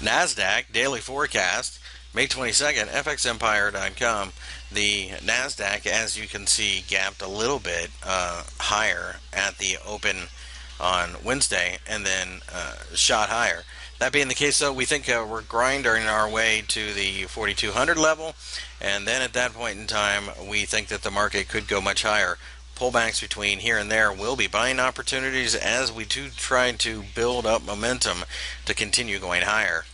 NASDAQ daily forecast, May 22nd, FXEmpire.com. The NASDAQ, as you can see, gapped a little bit uh, higher at the open on Wednesday and then uh, shot higher. That being the case, though, we think uh, we're grinding our way to the 4,200 level, and then at that point in time, we think that the market could go much higher. Pullbacks between here and there will be buying opportunities as we do try to build up momentum to continue going higher.